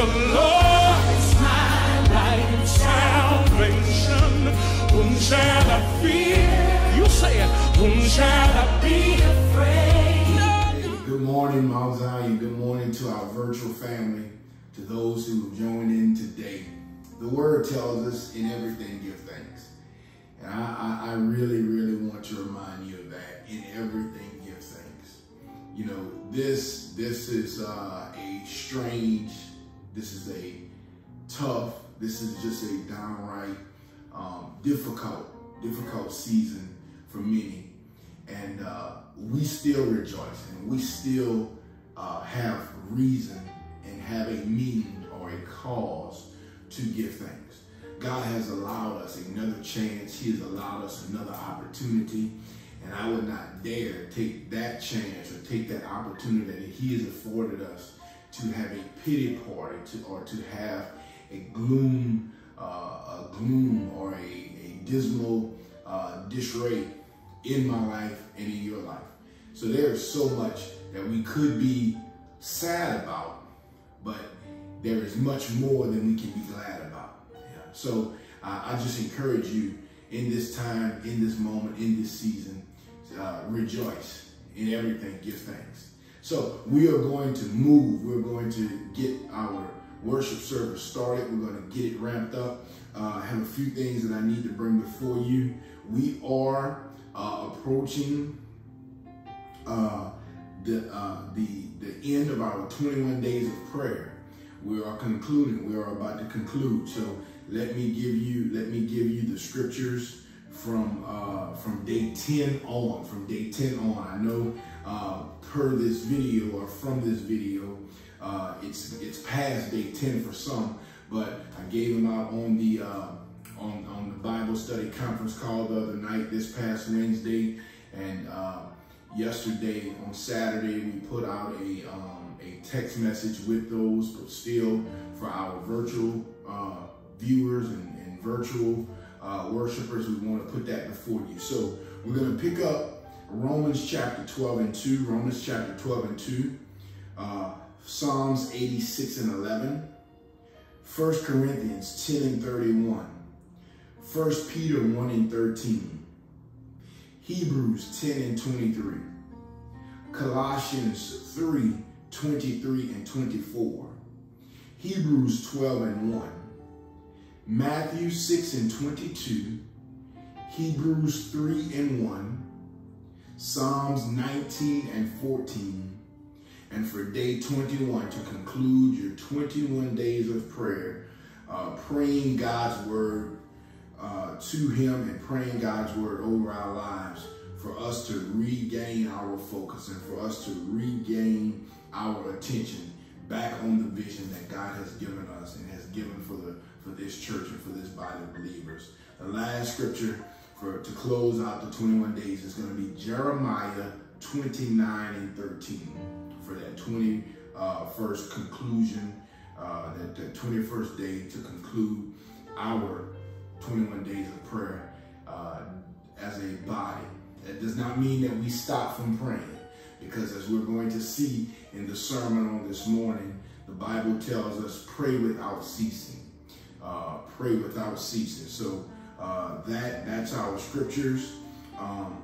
The Lord is my light and salvation. Whom shall I fear? You say it. Whom shall I be afraid? Good morning, Mount Zion. Good morning to our virtual family, to those who have joined in today. The word tells us in everything give thanks. And I, I, I really, really want to remind you of that. In everything give thanks. You know, this this is uh, a strange, this is a tough, this is just a downright um, difficult, difficult season for many. And uh, we still rejoice and we still uh, have reason and have a meaning or a cause to give thanks. God has allowed us another chance. He has allowed us another opportunity. And I would not dare take that chance or take that opportunity that he has afforded us to have a pity party to, or to have a gloom, uh, a gloom or a, a dismal uh, disarray in my life and in your life. So there is so much that we could be sad about, but there is much more than we can be glad about. Yeah. So uh, I just encourage you in this time, in this moment, in this season, uh, rejoice in everything, give thanks. So we are going to move. We're going to get our worship service started. We're going to get it ramped up. Uh, I have a few things that I need to bring before you. We are uh, approaching uh, the, uh, the, the end of our 21 days of prayer. We are concluding. We are about to conclude. So let me give you let me give you the scriptures from uh, from day 10 on. From day 10 on. I know uh, per this video or from this video, uh, it's it's past day 10 for some, but I gave them out on the uh, on on the Bible study conference call the other night, this past Wednesday, and uh, yesterday on Saturday we put out a um, a text message with those, but still for our virtual uh, viewers and, and virtual uh, worshipers, we want to put that before you. So we're going to pick up Romans chapter 12 and 2, Romans chapter 12 and 2, uh, Psalms 86 and 11, 1 Corinthians 10 and 31, 1 Peter 1 and 13, Hebrews 10 and 23, Colossians 3, 23 and 24, Hebrews 12 and 1, Matthew 6 and 22, Hebrews 3 and 1, Psalms 19 and 14, and for day 21 to conclude your 21 days of prayer, uh, praying God's word uh, to him and praying God's word over our lives for us to regain our focus and for us to regain our attention back on the vision that God has given us and has given for the for this church and for this body of believers. The last scripture for to close out the 21 days is going to be Jeremiah 29 and 13 for that 21st uh, conclusion, uh, that, that 21st day to conclude our 21 days of prayer uh, as a body. That does not mean that we stop from praying because as we're going to see in the sermon on this morning, the Bible tells us pray without ceasing. Uh, pray without ceasing. So uh, that that's our scriptures. Um,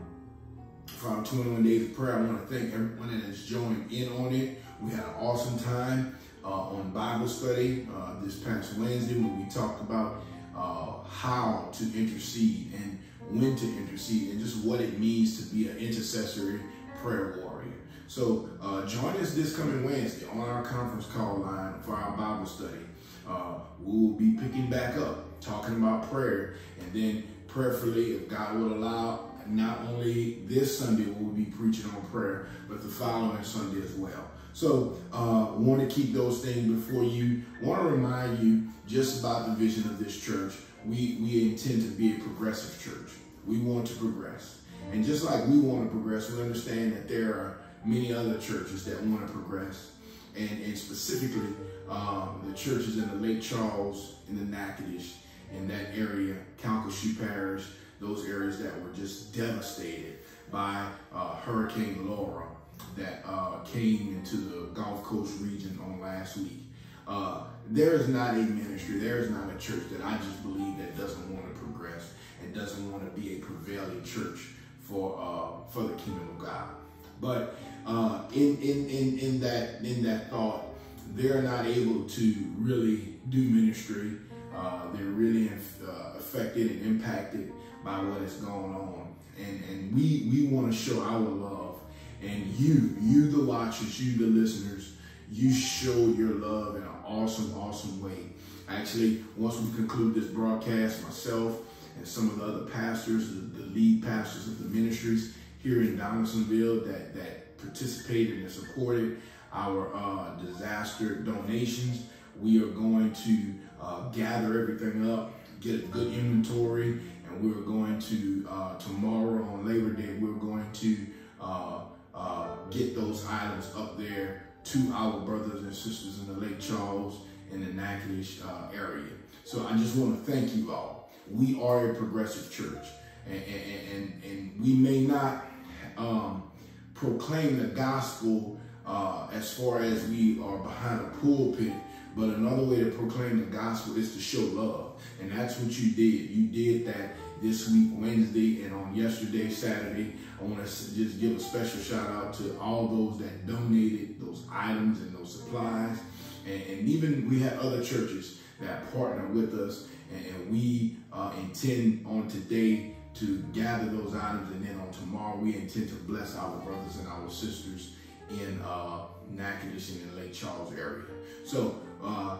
for our 21 days of prayer, I want to thank everyone that has joined in on it. We had an awesome time uh, on Bible study uh, this past Wednesday when we talked about uh, how to intercede and when to intercede and just what it means to be an intercessory prayer warrior. So uh, join us this coming Wednesday on our conference call line for our Bible study. Uh, we will be picking back up, talking about prayer, and then prayerfully, if God will allow, not only this Sunday we'll we be preaching on prayer, but the following Sunday as well. So uh, want to keep those things before you. Want to remind you just about the vision of this church. We, we intend to be a progressive church. We want to progress. And just like we want to progress, we understand that there are many other churches that want to progress. And, and specifically, um, the churches in the Lake Charles, in the Natchitoches, in that area, Calcasieu Parish, those areas that were just devastated by uh, Hurricane Laura that uh, came into the Gulf Coast region on last week. Uh, there is not a ministry, there is not a church that I just believe that doesn't want to progress and doesn't want to be a prevailing church for uh, for the kingdom of God. But uh, in, in in in that in that thought, they're not able to really do ministry. Uh, they're really uh, affected and impacted by what is going on, and and we we want to show our love. And you, you the watchers, you the listeners, you show your love in an awesome, awesome way. Actually, once we conclude this broadcast, myself and some of the other pastors, the, the lead pastors of the ministries here in Donaldsonville that, that participated and supported our uh, disaster donations, we are going to uh, gather everything up, get a good inventory, and we're going to, uh, tomorrow on Labor Day, we're going to uh, uh, get those items up there to our brothers and sisters in the Lake Charles and the Natchitoches uh, area. So I just want to thank you all. We are a progressive church, and, and, and, and we may not um, proclaim the gospel uh, as far as we are behind a pulpit, but another way to proclaim the gospel is to show love. And that's what you did. You did that this week, Wednesday, and on yesterday, Saturday. I want to just give a special shout out to all those that donated those items and those supplies. And, and even we had other churches that partner with us, and, and we uh, intend on today to gather those items, and then on tomorrow we intend to bless our brothers and our sisters in uh, Natchitoches and Lake Charles area. So uh,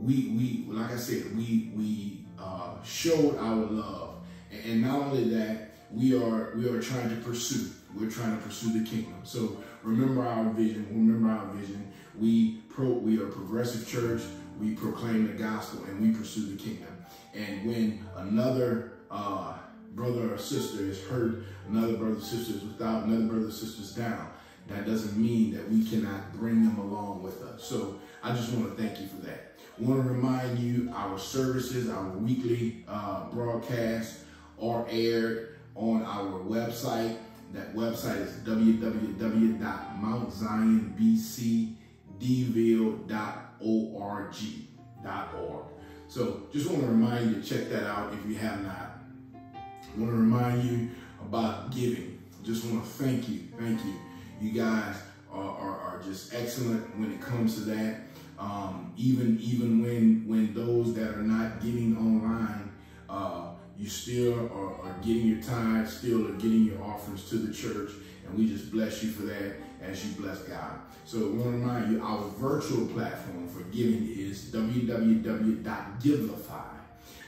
we we like I said, we we uh, showed our love, and not only that, we are we are trying to pursue. We're trying to pursue the kingdom. So remember our vision. Remember our vision. We pro we are a progressive church. We proclaim the gospel and we pursue the kingdom. And when another uh, brother or sister is hurt, another brother or sister is without, another brother or sister is down, that doesn't mean that we cannot bring them along with us. So I just want to thank you for that. I want to remind you our services, our weekly uh, broadcasts are aired on our website. That website is www.mountzionbcdville.org. So just want to remind you to check that out if you have not. I want to remind you about giving. Just want to thank you. Thank you. You guys are, are, are just excellent when it comes to that. Um, even even when when those that are not giving online, uh, you still are, are, getting your tithes, still are getting your offerings to the church, and we just bless you for that as you bless God. So I want to remind you, our virtual platform for giving is www.givelify.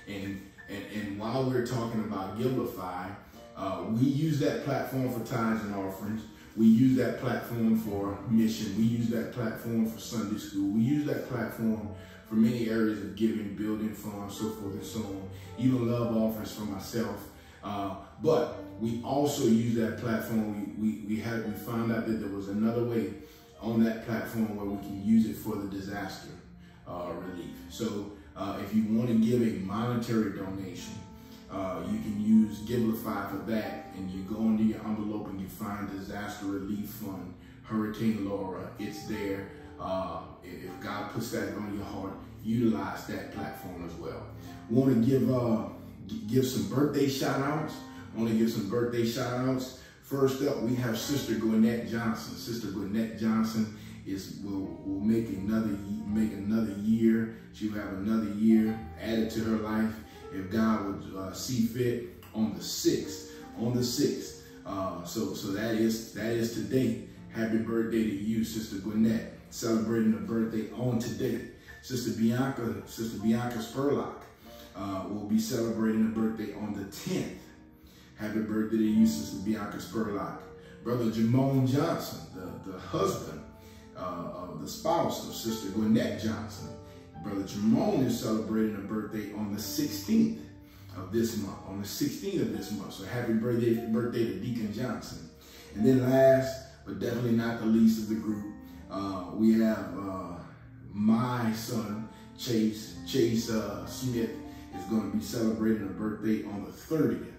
And, and, and while we're talking about Givelify, uh, we use that platform for tithes and offerings. We use that platform for mission. We use that platform for Sunday school. We use that platform for many areas of giving, building funds, so forth and so on. Even love offerings for myself. Uh, but we also use that platform. We, we, we had we found out that there was another way on that platform where we can use it for the disaster uh, relief. So uh, if you want to give a monetary donation, uh, you can use Givelify for that, and you go into your envelope and you find Disaster Relief Fund, Hurricane Laura. It's there. Uh, if God puts that on your heart, utilize that platform as well. Want to give uh, give some birthday shout outs. Want to give some birthday shout outs. First up, we have Sister Gwinnett Johnson. Sister Gwinnett Johnson is will will make another make another year. She'll have another year added to her life if God would uh, see fit on the sixth. On the sixth. Uh, so so that is that is today. Happy birthday to you, Sister Gwinnett. Celebrating a birthday on today. Sister Bianca, Sister Bianca Spurlock uh, will be celebrating a birthday on the 10th. Happy birthday to you, Sister Bianca Spurlock. Brother Jamone Johnson, the, the husband, uh, of the spouse of Sister Gwinnett Johnson. Brother Jamone is celebrating a birthday on the 16th of this month, on the 16th of this month. So happy birthday, birthday to Deacon Johnson. And then last, but definitely not the least of the group, uh, we have uh, my son, Chase, Chase uh, Smith, is going to be celebrating a birthday on the 30th,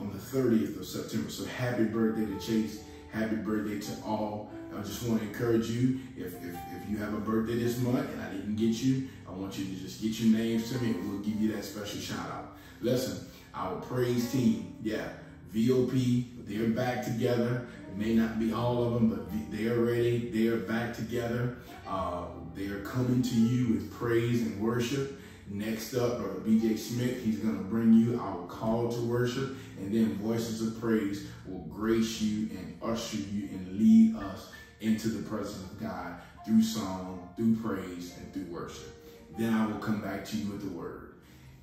on the 30th of September. So happy birthday to Chase. Happy birthday to all. I just want to encourage you, if, if, if you have a birthday this month and I didn't get you, I want you to just get your names to me and we'll give you that special shout out. Listen, our praise team, yeah, VOP, they're back together. It may not be all of them, but they're ready. They're back together. Uh, they're coming to you with praise and worship. Next up, Brother BJ Smith, he's going to bring you our call to worship, and then Voices of Praise will grace you and usher you and lead us into the presence of God through song, through praise, and through worship. Then I will come back to you with the word.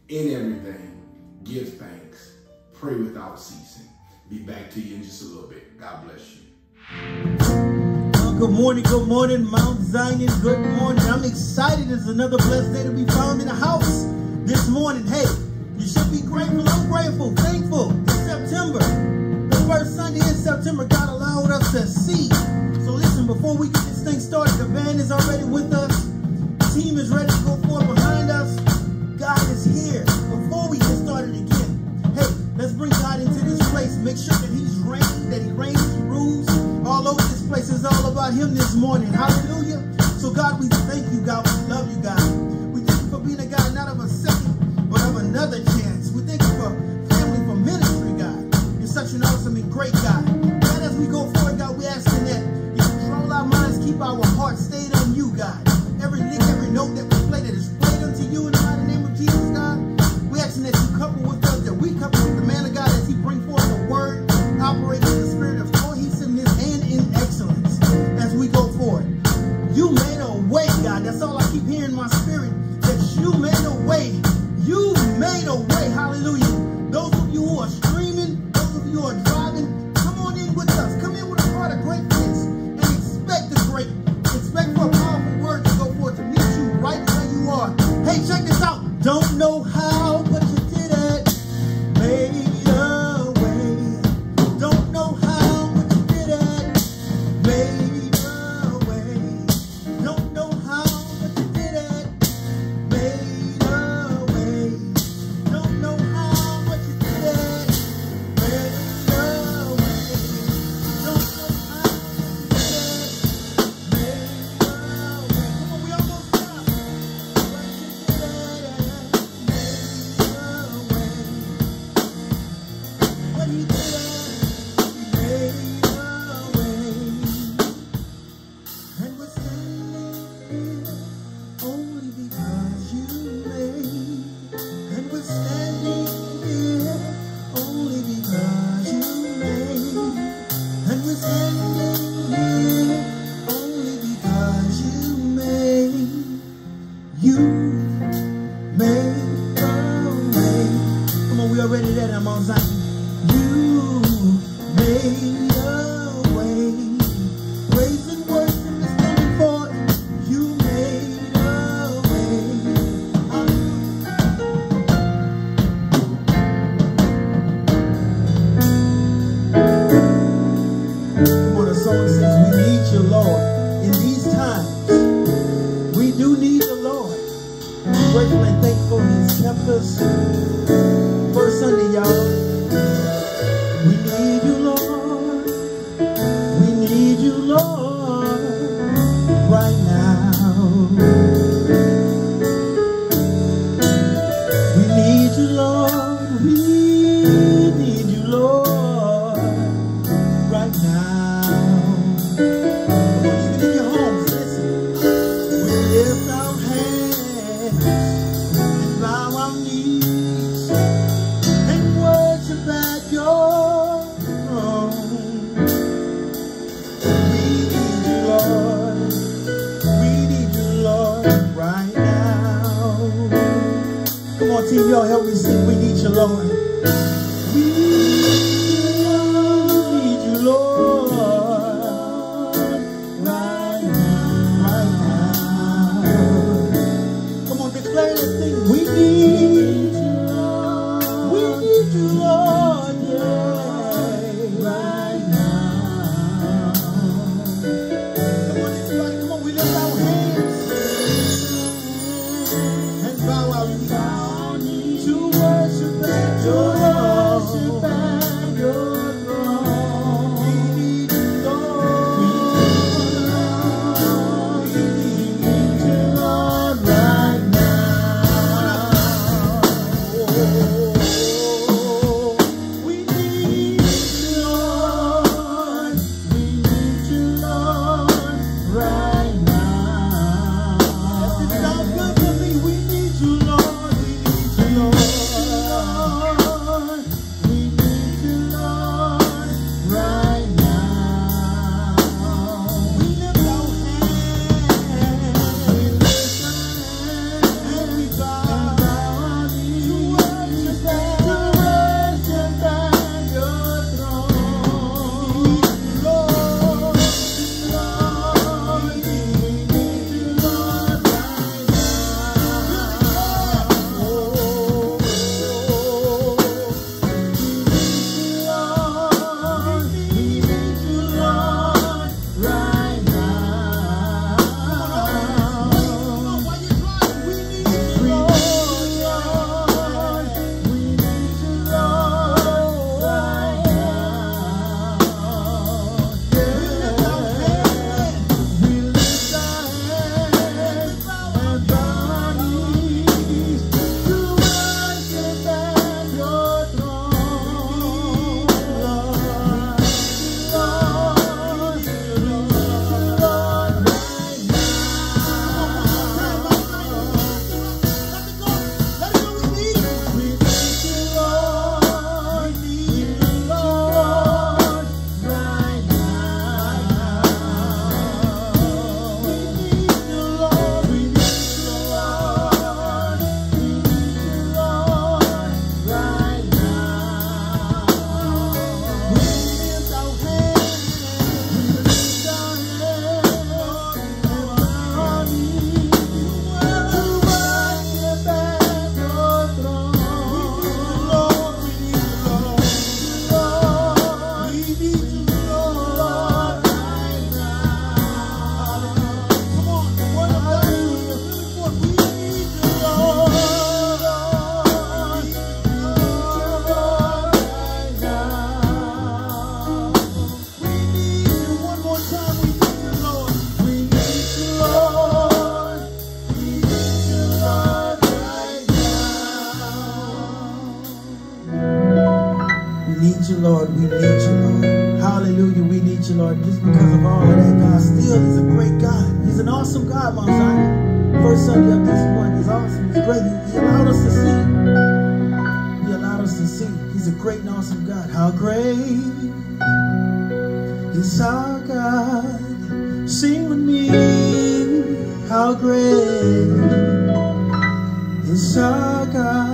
In everything, give thanks, pray without ceasing. Be back to you in just a little bit. God bless you. Good morning, good morning, Mount Zion. Good morning. I'm excited. It's another blessed day to be found in the house this morning. Hey, you should be grateful. I'm grateful, thankful. It's September. First Sunday in September, God allowed us to see. So listen, before we get this thing started, the band is already with us. The team is ready to go forward behind us. God is here. Before we get started again, hey, let's bring God into this place. Make sure that He's reigning, that He reigns, He rules all over this place. It's all about him this morning. Hallelujah. So God, we thank you, God. We love you, God. We thank you for being a God not of a second, but of another chance. We thank you for Such an awesome and great God. God, as we go forward, God, we asking that you control our minds, keep our hearts stayed on you, God. Every lick, every note that we play that is played unto you in the mighty name of Jesus, God. We asking that you couple with us, that we couple with the man of God as he bring forth the word, operate in the spirit of cohesiveness and in excellence as we go forward. You made a way, God. That's all I keep hearing in my spirit. You, Lord. We need you, Lord. Hallelujah. We need you, Lord. Just because of all of that, God still is a great God. He's an awesome God, Mount Zion. First Sunday of this month is awesome. He's great. He, he allowed us to see. He allowed us to see. He's a great and awesome God. How great is our God. Sing with me. How great is our God.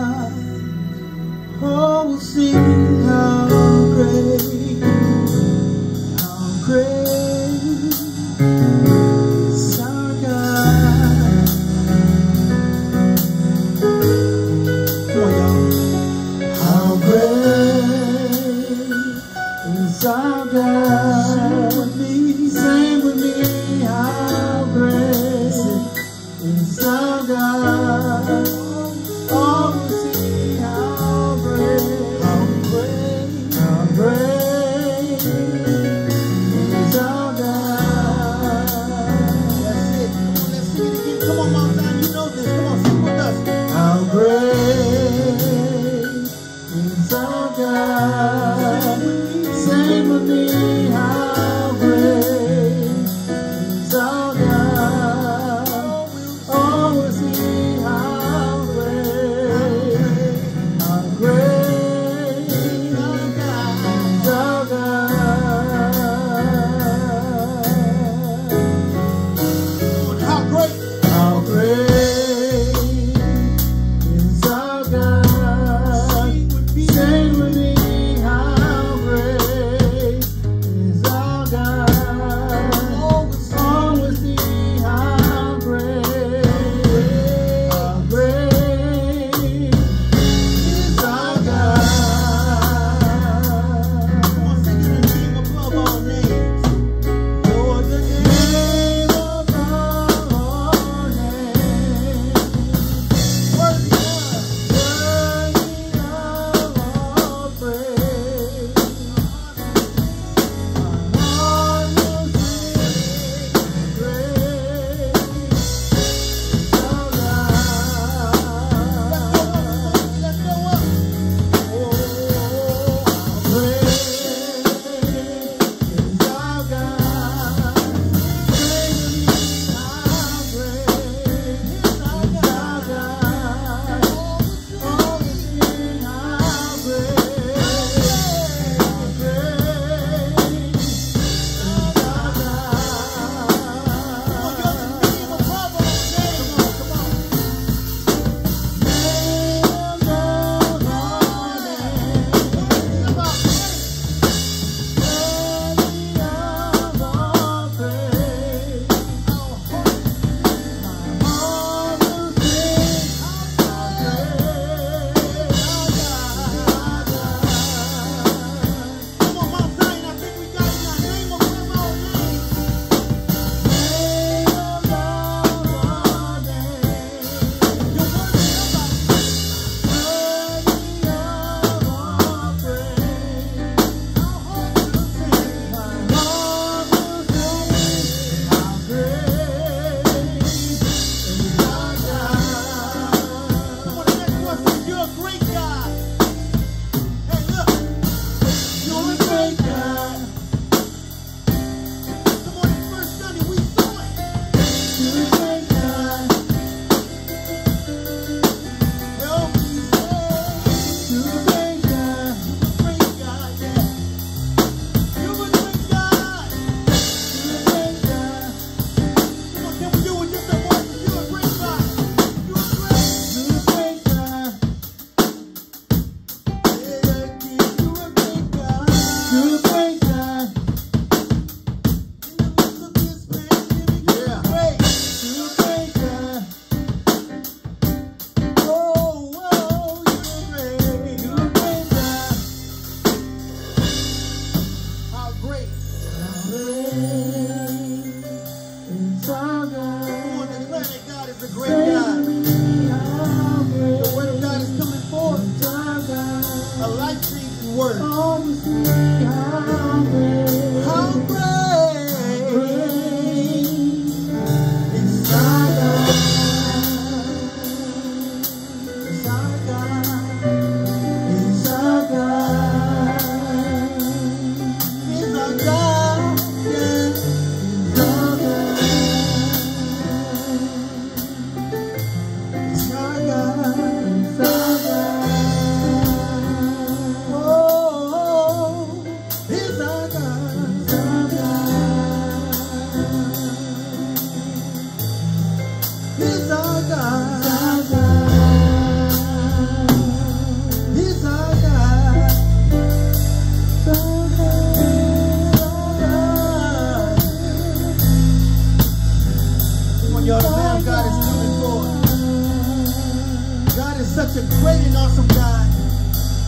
Such a great and awesome God.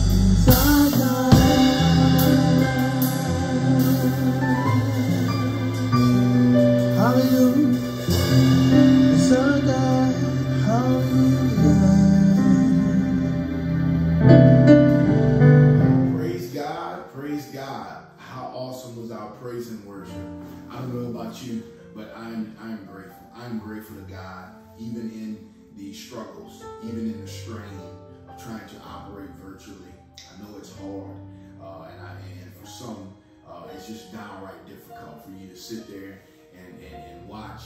He's our God. Hallelujah. It's our God. Hallelujah. Praise God, praise God. How awesome was our praise and worship. I don't know about you, but I'm I'm grateful. I'm grateful to God, even in the struggles, even in the strain of trying to operate virtually. I know it's hard, uh, and I and for some, uh, it's just downright difficult for you to sit there and, and, and watch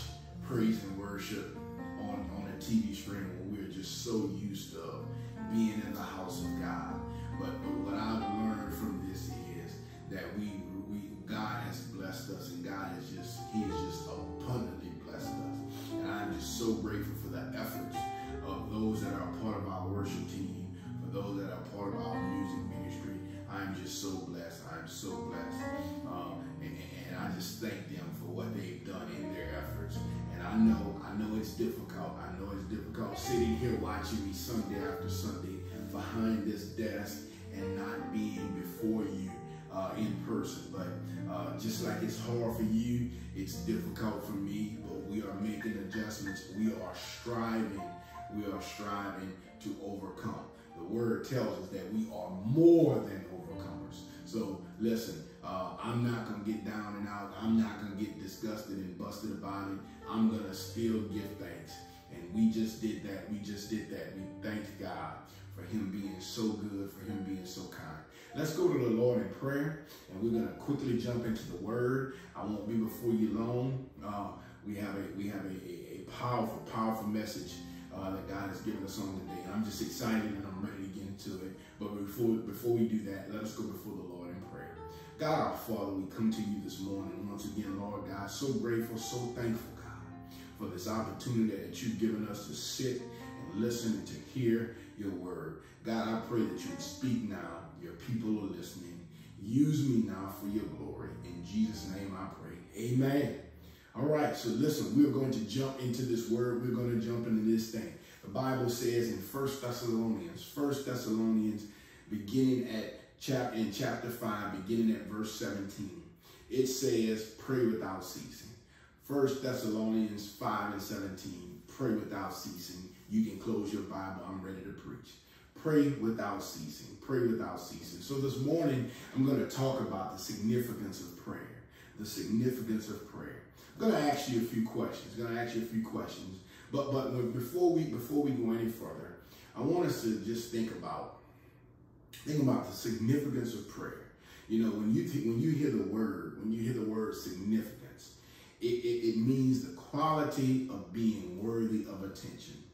praise and worship on, on a TV screen when we're just so used to being in the house of God. But, but what I've learned from this is that we we God has blessed us and God is just He has just abundantly blessed us. And I'm just so grateful efforts of those that are part of our worship team, for those that are part of our music ministry. I'm just so blessed. I'm so blessed. Um, and, and I just thank them for what they've done in their efforts. And I know, I know it's difficult. I know it's difficult sitting here watching me Sunday after Sunday behind this desk and not being before you uh, in person. But uh, just like it's hard for you, it's difficult for me, we are making adjustments. We are striving. We are striving to overcome. The word tells us that we are more than overcomers. So listen, uh, I'm not going to get down and out. I'm not going to get disgusted and busted about it. I'm going to still give thanks. And we just did that. We just did that. We thanked God for him being so good, for him being so kind. Let's go to the Lord in prayer, and we're going to quickly jump into the Word. I won't be before you long. Uh, we have a we have a, a, a powerful, powerful message uh, that God has given us on today. I'm just excited and I'm ready to get into it. But before before we do that, let us go before the Lord in prayer. God our Father, we come to you this morning once again, Lord God, so grateful, so thankful, God, for this opportunity that you've given us to sit and listen and to hear your word. God, I pray that you would speak now. Your people are listening. Use me now for your glory. In Jesus' name I pray. Amen. All right, so listen, we're going to jump into this word. We're going to jump into this thing. The Bible says in First Thessalonians, First Thessalonians, beginning at chapter in chapter 5, beginning at verse 17, it says, pray without ceasing. First Thessalonians 5 and 17, pray without ceasing. You can close your Bible. I'm ready to preach. Pray without ceasing. Pray without ceasing. So this morning, I'm going to talk about the significance of prayer. The significance of prayer. I'm going to ask you a few questions. I'm going to ask you a few questions. But but before we before we go any further, I want us to just think about think about the significance of prayer. You know, when you when you hear the word, when you hear the word significance, it, it, it means the quality of being worthy of attention.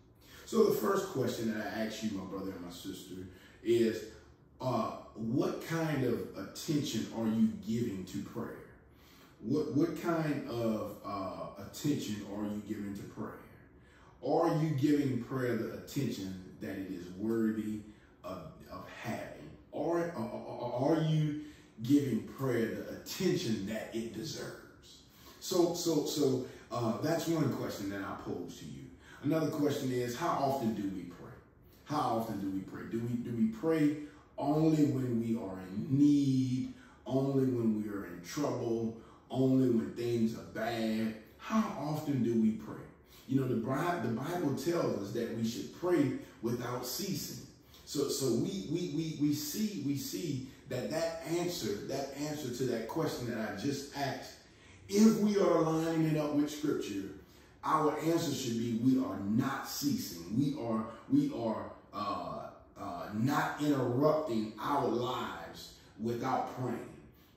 So the first question that I ask you, my brother and my sister, is uh, what kind of attention are you giving to prayer? What, what kind of uh, attention are you giving to prayer? Are you giving prayer the attention that it is worthy of, of having? Or, or are you giving prayer the attention that it deserves? So, so, so uh, that's one question that I pose to you. Another question is, how often do we pray? How often do we pray? Do we do we pray only when we are in need, only when we are in trouble, only when things are bad? How often do we pray? You know, the, the Bible tells us that we should pray without ceasing. So, so we, we, we, we see, we see that that answer, that answer to that question that I just asked, if we are lining it up with scripture, our answer should be we are not ceasing. We are, we are uh, uh, not interrupting our lives without praying.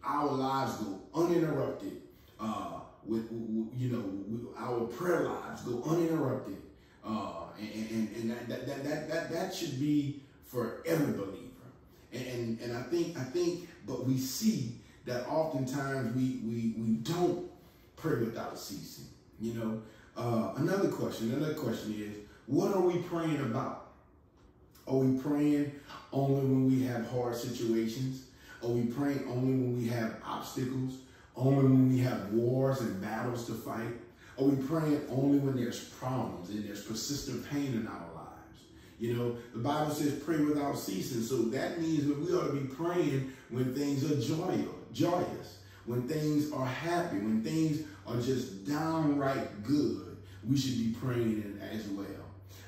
Our lives go uninterrupted uh, with, you know, our prayer lives go uninterrupted. Uh, and, and, and that, that, that, that, that should be for every believer. And, and I think, I think, but we see that oftentimes we, we, we don't pray without ceasing. You know, uh, another question, another question is, what are we praying about? Are we praying only when we have hard situations? Are we praying only when we have obstacles? Only when we have wars and battles to fight? Are we praying only when there's problems and there's persistent pain in our lives? You know, the Bible says pray without ceasing. So that means that we ought to be praying when things are joyous, joyous, when things are happy, when things are just downright good. We should be praying as well.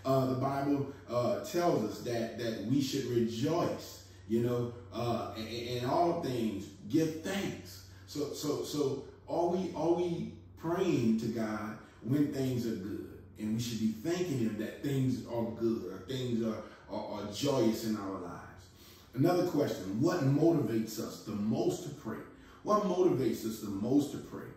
Uh, the Bible uh, tells us that that we should rejoice. You know, uh, in all things, give thanks. So so so are we are we praying to God when things are good? And we should be thanking him that things are good or things are, are, are joyous in our lives. Another question, what motivates us the most to pray? What motivates us the most to pray?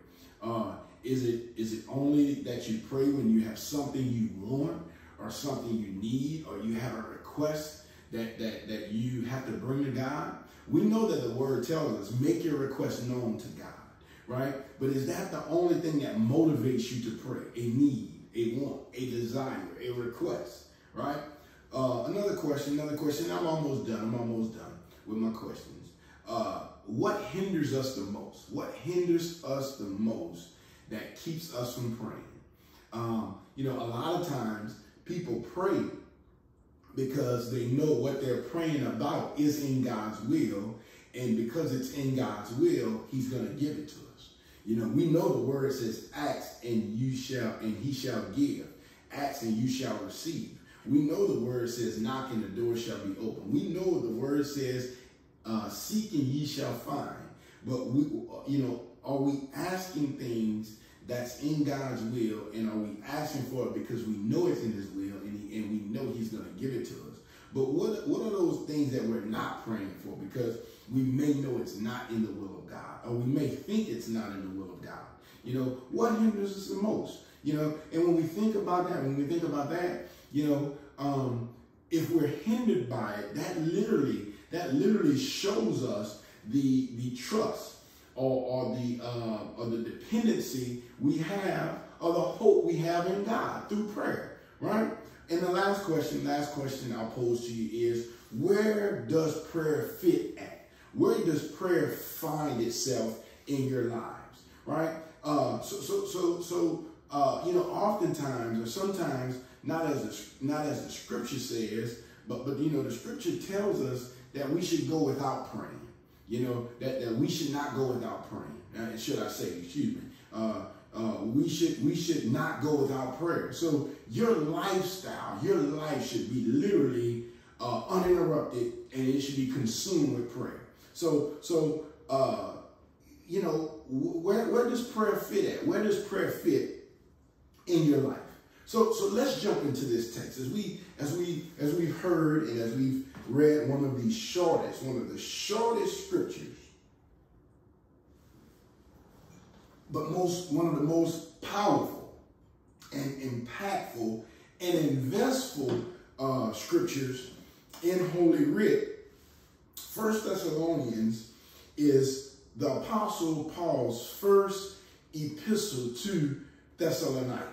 Uh, is it is it only that you pray when you have something you want or something you need or you have a request that, that, that you have to bring to God? We know that the word tells us, make your request known to God, right? But is that the only thing that motivates you to pray? A need a want, a desire, a request, right? Uh, another question, another question. I'm almost done. I'm almost done with my questions. Uh, what hinders us the most? What hinders us the most that keeps us from praying? Um, you know, a lot of times people pray because they know what they're praying about is in God's will. And because it's in God's will, he's going to give it to us. You know, we know the word says, ask and you shall, and he shall give. Ask and you shall receive. We know the word says, knock and the door shall be open. We know the word says, uh, seek and ye shall find. But we, you know, are we asking things that's in God's will, and are we asking for it because we know it's in His will, and, we know He's going to give it to us? But what what are those things that we're not praying for? Because we may know it's not in the will of God, or we may think it's not in the will of God. You know, what hinders us the most? You know, and when we think about that, when we think about that, you know, um, if we're hindered by it, that literally, that literally shows us the the trust or, or the uh, or the dependency we have or the hope we have in God through prayer, right? And the last question, last question I'll pose to you is, where does prayer fit at? Where does prayer find itself in your lives, right? Uh, so, so, so, so, uh, you know, oftentimes or sometimes, not as the, not as the scripture says, but but you know, the scripture tells us that we should go without praying. You know that, that we should not go without praying. Uh, should I say? Excuse me. Uh, uh, we should we should not go without prayer. So your lifestyle, your life should be literally uh, uninterrupted, and it should be consumed with prayer. So, so uh, you know, where, where does prayer fit at? Where does prayer fit in your life? So, so let's jump into this text as we as we as we've heard and as we've read one of the shortest, one of the shortest scriptures, but most one of the most powerful and impactful and investful uh, scriptures in Holy Writ First Thessalonians is the Apostle Paul's first epistle to Thessalonica.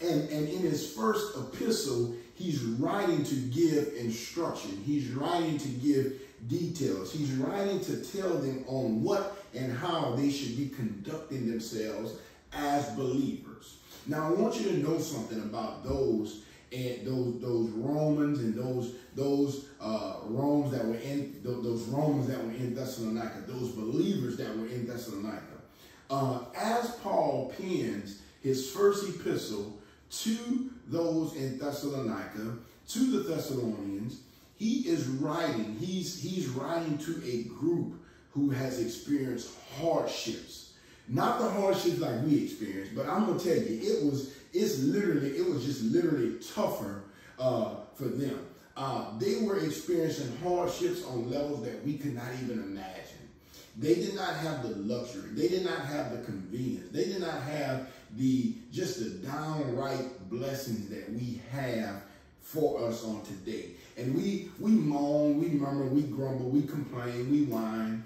And, and in his first epistle, he's writing to give instruction. He's writing to give details. He's writing to tell them on what and how they should be conducting themselves as believers. Now, I want you to know something about those and those those Romans and those those uh, Romans that were in those Romans that were in Thessalonica, those believers that were in Thessalonica. Uh, as Paul pens his first epistle to those in Thessalonica, to the Thessalonians, he is writing. He's he's writing to a group who has experienced hardships, not the hardships like we experienced, but I'm gonna tell you, it was it's literally, it was just literally tougher uh, for them. Uh, they were experiencing hardships on levels that we could not even imagine. They did not have the luxury. They did not have the convenience. They did not have the just the downright blessings that we have for us on today. And we we moan, we murmur, we grumble, we complain, we whine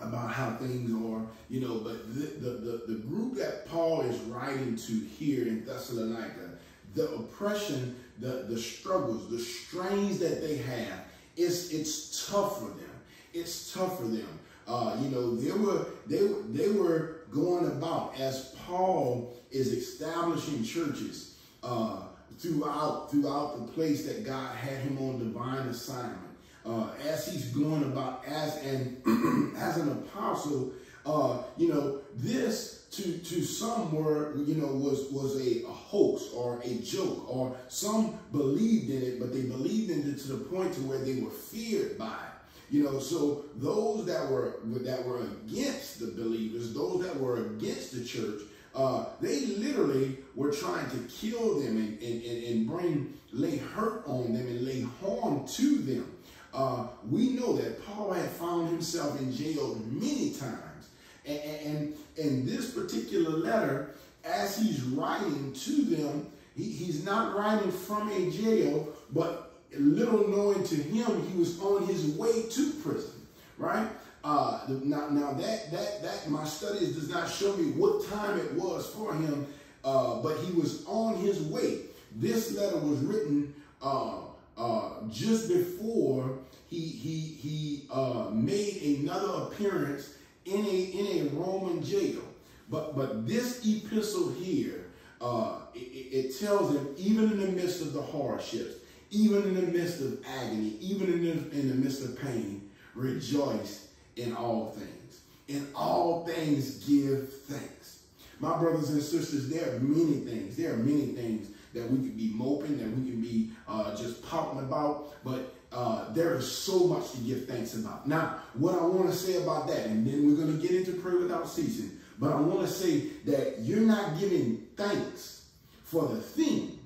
about how things are, you know, but the, the, the, the, group that Paul is writing to here in Thessalonica, the oppression, the, the struggles, the strains that they have, it's, it's tough for them. It's tough for them. Uh, you know, they were, they, they were going about as Paul is establishing churches uh, throughout throughout the place that God had him on divine assignment. Uh, as he's going about as an as an apostle, uh, you know, this to to some were you know was was a, a, hoax or a joke, or some believed in it, but they believed in it to the point to where they were feared by it. You know, so those that were that were against the believers, those that were against the church, uh, they literally were trying to kill them and, and, and, and bring, lay hurt on them and lay harm to them. Uh, we know that Paul had found himself in jail many times. And, and, and this particular letter, as he's writing to them, he, he's not writing from a jail, but little knowing to him, he was on his way to prison, right? Uh, now, now that that that my studies does not show me what time it was for him, uh, but he was on his way. This letter was written uh, uh just before he he he uh, made another appearance in a in a Roman jail. But but this epistle here, uh, it, it tells him even in the midst of the hardships, even in the midst of agony, even in the, in the midst of pain, rejoice in all things. In all things, give thanks. My brothers and sisters, there are many things. There are many things that we could be moping, that we can be uh, just pouting about, but uh, there is so much to give thanks about. Now, what I want to say about that, and then we're going to get into prayer without ceasing, but I want to say that you're not giving thanks for the thing.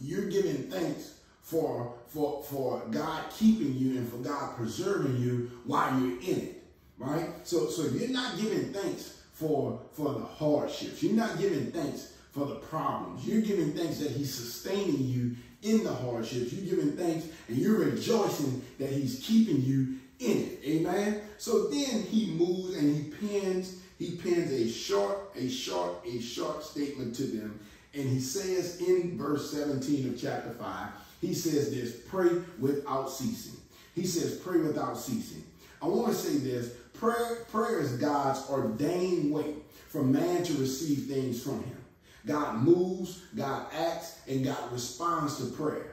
You're giving thanks for, for, for God keeping you and for God preserving you while you're in it, right? So, so you're not giving thanks for, for the hardships. You're not giving thanks for the problems. You're giving thanks that he's sustaining you in the hardships. You're giving thanks and you're rejoicing that he's keeping you in it. Amen. So then he moves and he pins, he pins a short, a short, a short statement to them. And he says in verse 17 of chapter 5, he says this, pray without ceasing. He says, pray without ceasing. I want to say this, prayer, prayer is God's ordained way for man to receive things from him. God moves, God acts, and God responds to prayer.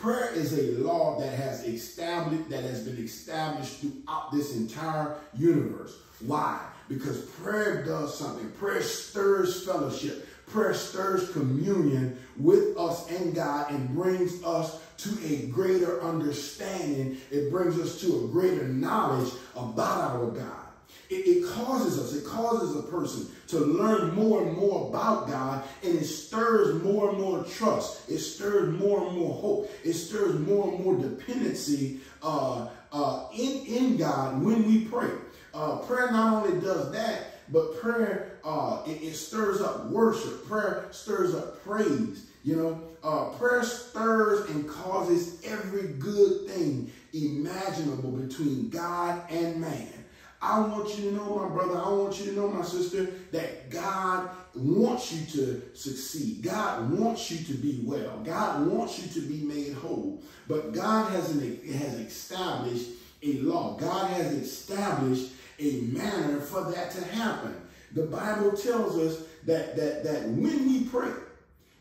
Prayer is a law that has established, that has been established throughout this entire universe. Why? Because prayer does something. Prayer stirs fellowship. Prayer stirs communion with us and God and brings us to a greater understanding. It brings us to a greater knowledge about our God. It, it, causes us, it causes a person to learn more and more about God, and it stirs more and more trust. It stirs more and more hope. It stirs more and more dependency uh, uh, in, in God when we pray. Uh, prayer not only does that, but prayer, uh, it, it, stirs up worship. Prayer stirs up praise. You know, uh, prayer stirs and causes every good thing imaginable between God and man. I want you to know, my brother, I want you to know, my sister, that God wants you to succeed. God wants you to be well. God wants you to be made whole. But God has, an, has established a law. God has established a manner for that to happen. The Bible tells us that that that when we pray,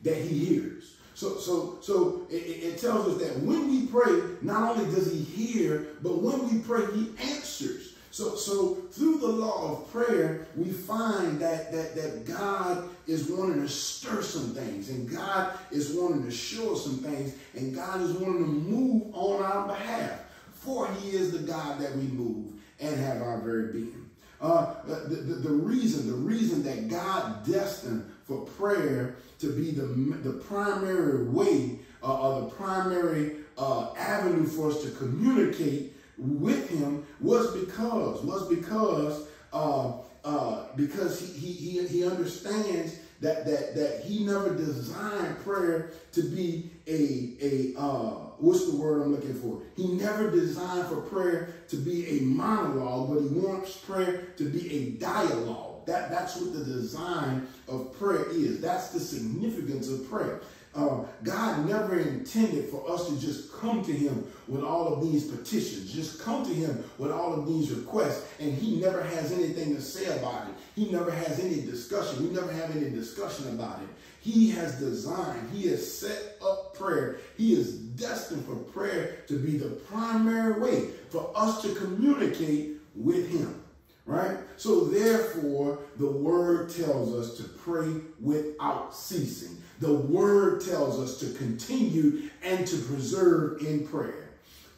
that He hears. So so so it, it tells us that when we pray, not only does He hear, but when we pray, He answers. So, so through the law of prayer, we find that, that, that God is wanting to stir some things, and God is wanting to show us some things, and God is wanting to move on our behalf. For he is the God that we move and have our very being. Uh, the, the, the, reason, the reason that God destined for prayer to be the, the primary way uh, or the primary uh, avenue for us to communicate with him was because, was because, uh, uh, because he, he, he understands that, that, that he never designed prayer to be a, a uh, what's the word I'm looking for? He never designed for prayer to be a monologue, but he wants prayer to be a dialogue. That, that's what the design of prayer is. That's the significance of prayer. Uh, God never intended for us to just come to him with all of these petitions, just come to him with all of these requests, and he never has anything to say about it. He never has any discussion. We never have any discussion about it. He has designed, he has set up prayer. He is destined for prayer to be the primary way for us to communicate with him. Right? So therefore, the word tells us to pray without ceasing. The word tells us to continue and to preserve in prayer.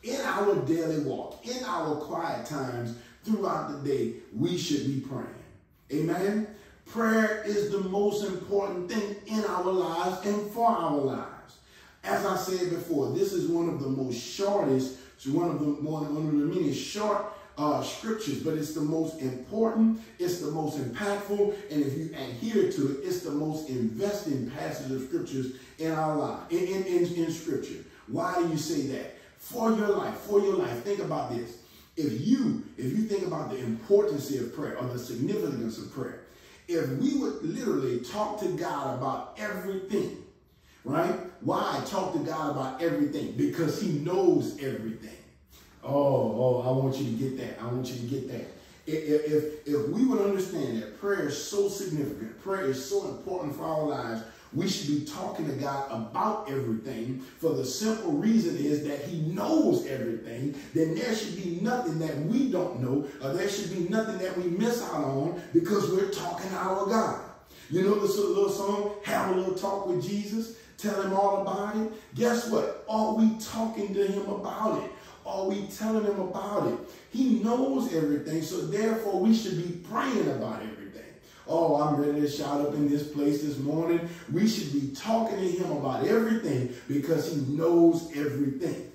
In our daily walk, in our quiet times throughout the day, we should be praying. Amen? Prayer is the most important thing in our lives and for our lives. As I said before, this is one of the most shortest, one of the one, one of the many short uh, scriptures, but it's the most important, it's the most impactful, and if you adhere to it, it's the most investing passage of scriptures in our life, in, in, in, in scripture. Why do you say that? For your life, for your life. Think about this. If you, if you think about the importance of prayer or the significance of prayer, if we would literally talk to God about everything, right? Why talk to God about everything? Because he knows everything. Oh, oh, I want you to get that. I want you to get that. If, if, if we would understand that prayer is so significant, prayer is so important for our lives, we should be talking to God about everything for the simple reason is that he knows everything. Then there should be nothing that we don't know or there should be nothing that we miss out on because we're talking to our God. You know this little song, Have a Little Talk with Jesus? Tell him all about it. Guess what? Are we talking to him about it? Are we telling him about it? He knows everything, so therefore we should be praying about everything. Oh, I'm ready to shout up in this place this morning. We should be talking to him about everything because he knows everything.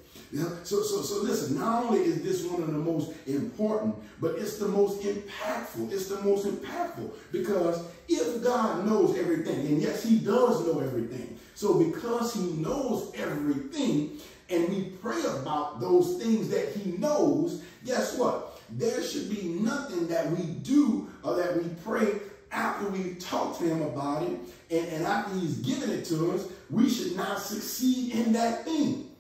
So, so, so listen, not only is this one of the most important, but it's the most impactful. It's the most impactful because if God knows everything, and yes, he does know everything. So because he knows everything, and we pray about those things that he knows, guess what? There should be nothing that we do or that we pray after we talk to him about it and, and after he's given it to us, we should not succeed in that thing.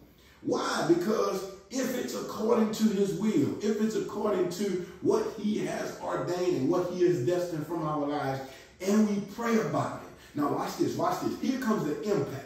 Why? Because if it's according to his will, if it's according to what he has ordained and what he has destined from our lives, and we pray about it. Now watch this, watch this. Here comes the impact.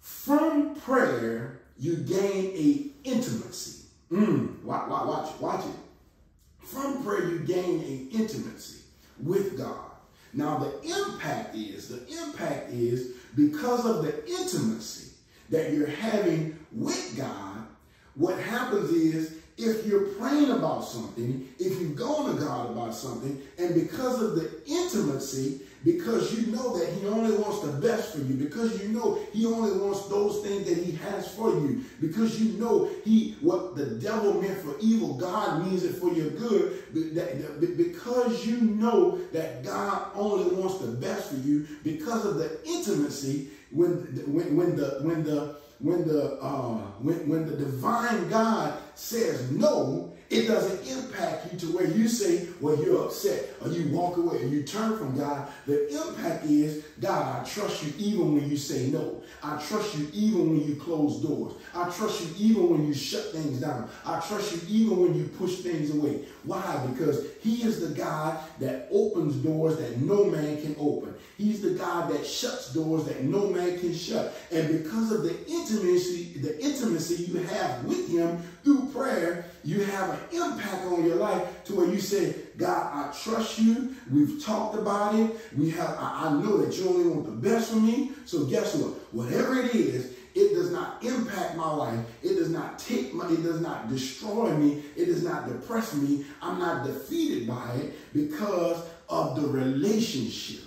From prayer, you gain a intimacy. Mm, watch, watch, watch it. From prayer, you gain a intimacy with God. Now the impact is, the impact is because of the intimacy that you're having with God, what happens is if you're praying about something, if you go to God about something, and because of the intimacy, because you know that he only wants the best for you, because you know he only wants those things that he has for you, because you know he what the devil meant for evil, God means it for your good, because you know that God only wants the best for you, because of the intimacy, when when when the when the when the uh, when, when the divine God says no, it doesn't impact you to where you say, well, you're upset or you walk away or you turn from God. The impact is, God, I trust you even when you say no. I trust you even when you close doors. I trust you even when you shut things down. I trust you even when you push things away. Why? Because he is the God that opens doors that no man can open. He's the God that shuts doors that no man can shut. And because of the intimacy, the intimacy you have with him through prayer, you have an impact on your life to where you say, God, I trust you. We've talked about it. We have, I, I know that you only want the best for me. So guess what? Whatever it is, it does not impact my life. It does not take my, it does not destroy me. It does not depress me. I'm not defeated by it because of the relationship.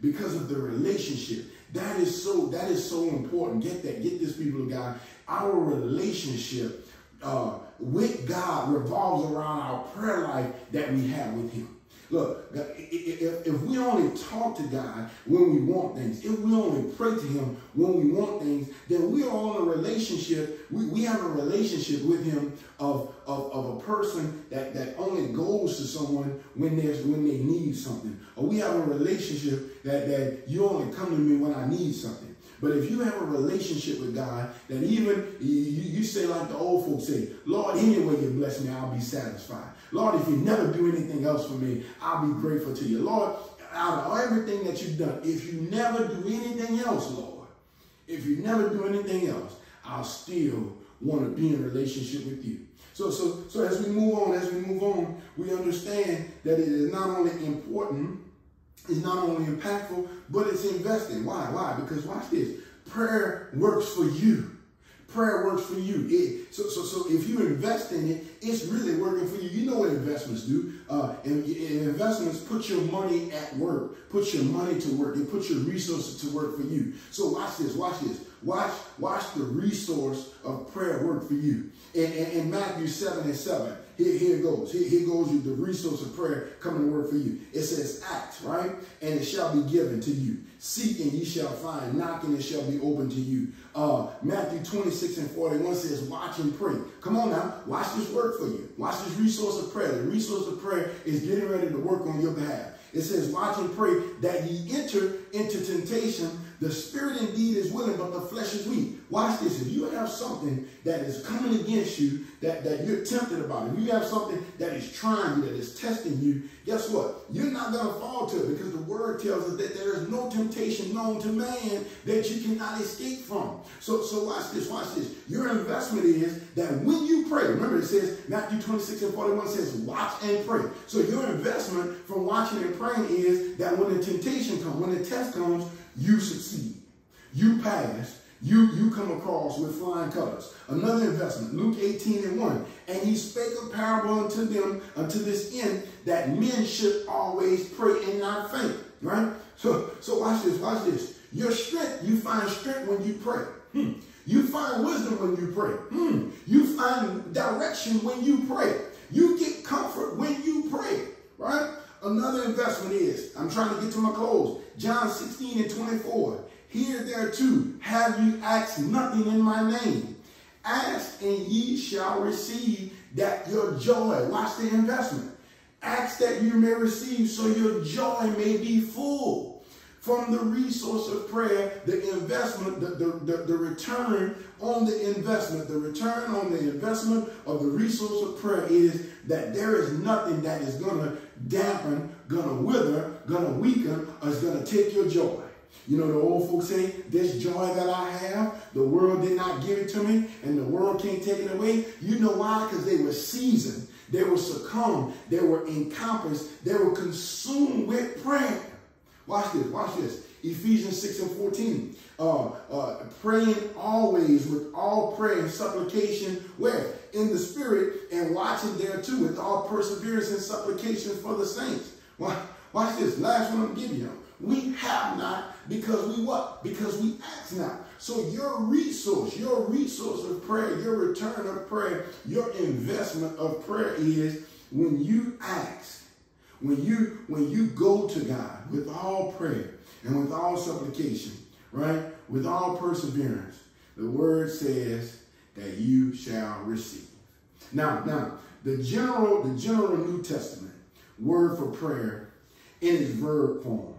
Because of the relationship. That is so, that is so important. Get that. Get this, people of God. Our relationship uh, with God revolves around our prayer life that we have with him. Look, if, if we only talk to God when we want things, if we only pray to him when we want things, then we are on a relationship, we, we have a relationship with him of, of, of a person that, that only goes to someone when there's when they need something. Or we have a relationship that, that you only come to me when I need something. But if you have a relationship with God, that even you, you say like the old folks say, Lord, any way you bless me, I'll be satisfied. Lord, if you never do anything else for me, I'll be grateful to you. Lord, out of everything that you've done, if you never do anything else, Lord, if you never do anything else, I'll still want to be in relationship with you. So, so, so as we move on, as we move on, we understand that it is not only important, it's not only impactful, but it's investing. Why? Why? Because watch this. Prayer works for you. Prayer works for you. It, so, so, so if you invest in it, it's really working for you. You know what investments do. Uh, and, and investments put your money at work, put your money to work, and put your resources to work for you. So watch this, watch this. Watch, watch the resource of prayer work for you. In, in, Matthew 7 and 7, here, here it goes. Here, here goes the resource of prayer coming to work for you. It says, act, right? And it shall be given to you. Seek and ye shall find. Knock and it shall be open to you. Uh, Matthew 26 and 41 says, watch and pray. Come on now. Watch this work for you. Watch this resource of prayer. The resource of prayer is getting ready to work on your behalf. It says, watch and pray that ye enter into temptation. The spirit indeed is willing, but the flesh is weak. Watch this. If you have something that is coming against you, that, that you're tempted about, if you have something that is trying you, that is testing you, guess what? You're not going to fall to it because the word tells us that there is no temptation known to man that you cannot escape from. So, so watch this, watch this. Your investment is that when you pray, remember it says, Matthew 26 and 41 says, watch and pray. So your investment from watching and praying is that when the temptation comes, when the test comes, you succeed. You pass. You, you come across with flying colors. Another investment, Luke 18 and 1. And he spake a parable unto them unto this end that men should always pray and not faint. Right? So, so watch this, watch this. Your strength, you find strength when you pray. Hmm. You find wisdom when you pray. Hmm. You find direction when you pray. You get comfort when you pray. Right? Another investment is, I'm trying to get to my close. John 16 and 24. Here there too, have you asked nothing in my name. Ask and ye shall receive that your joy, watch the investment. Ask that you may receive so your joy may be full. From the resource of prayer, the investment, the, the, the, the return on the investment, the return on the investment of the resource of prayer is that there is nothing that is going to dampen, to wither, to weaken, or it's to take your joy. You know, the old folks say, this joy that I have, the world did not give it to me, and the world can't take it away. You know why? Because they were seasoned. They were succumbed. They were encompassed. They were consumed with prayer. Watch this. Watch this. Ephesians 6 and 14. Uh, uh, praying always with all prayer and supplication, where? In the spirit, and watching there too with all perseverance and supplication for the saints. Watch, watch this. Last one I'm giving you. We have not because we what? Because we ask not. So your resource, your resource of prayer, your return of prayer, your investment of prayer is when you ask, when you when you go to God with all prayer and with all supplication, right? With all perseverance, the word says that you shall receive. Now, now, the general, the general New Testament word for prayer in its verb form